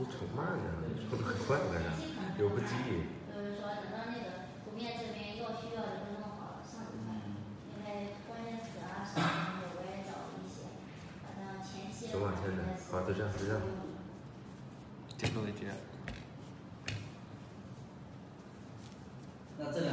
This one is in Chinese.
你冲嘛呢？冲得很快干啥？又不急。就是说，等到那个湖面这边要需要的都弄好了，上就快。因为关键词啊什么的，我也找了一些，反正前期的话应该是好，就这样，就这样。这个位置。那这两。